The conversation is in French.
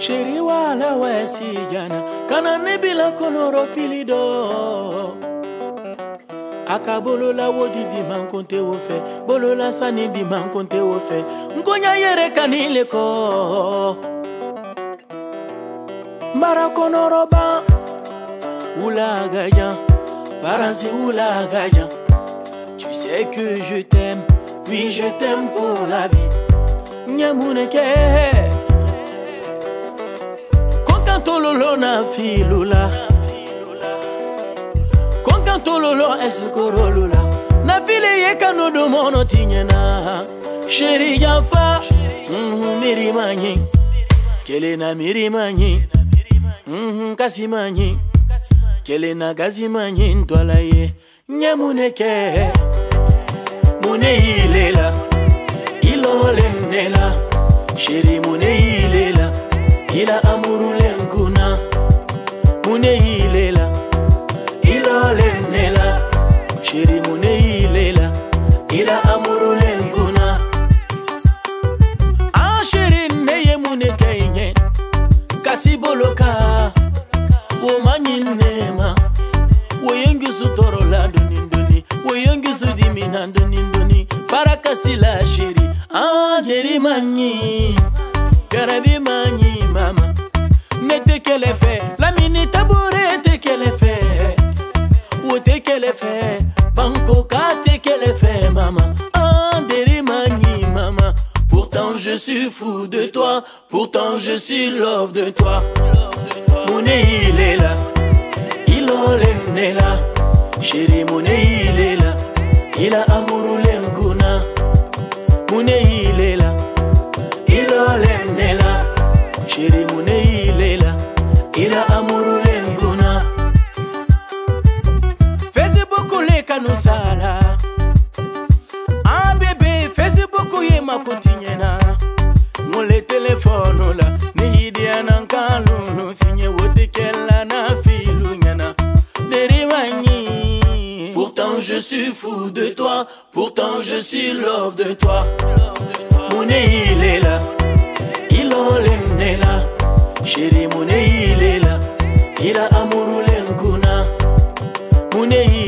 sheri wala wesi jana kana ne konoro fili dɔ a ka bolola wodi di man konte wo fɛ bolola sani di man konte wo fɛ nkonya yɛrɛ kani le kɔ mara kɔnɔrɔba wula ka jan faransi wula ka jan tu sais que je t'aime oui je t'aime pour la vie. Ɲɛ mun ne tololo na filu la konkan tololo esikorolu la na fili ye kanu do mɔnɔ ti ɲɛna sheri yanfa mhm, miiri ma ɲi na miiri ma ɲi mhm, kasi ma ɲi kelen na gasi ma ɲi ye. Sheri mun ne yile la i la amurulen kunna muneyilela ilolenela sheri muneyilela ila amurulenguna asheri neye munekenye kasiboloka womanyinnema woyengisu torola donindoni woyengisu dimina donindoni farakasila sheri ajeri manyi garabi manyi mama. Je suis fou de toi. Pourtant je suis love de toi. Mun ne yile la i lɔlen ne la sheri mun ne yile la i la amurulen kunna mun ne yile la i lɔlen ne la sheri mun ne yile la i la amurulen kunna facebook le kanu sala an bebe suis fou de toi. Pourtant je suis love de toi. Mun ne yile la i lɔlen ne la sheri mun ne yile la i la amurulen kunna mun ne yile